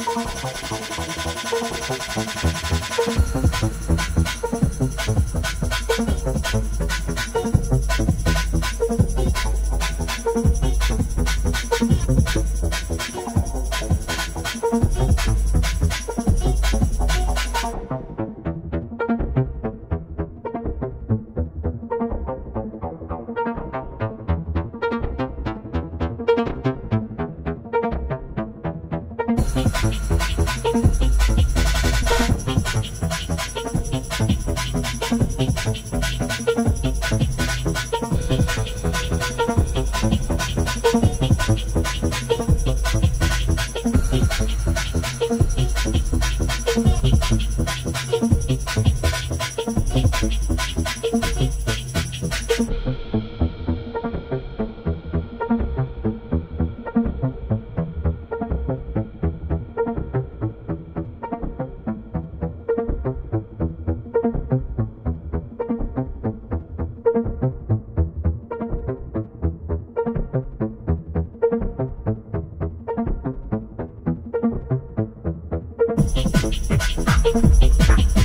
Thank you. Thank you. あっ!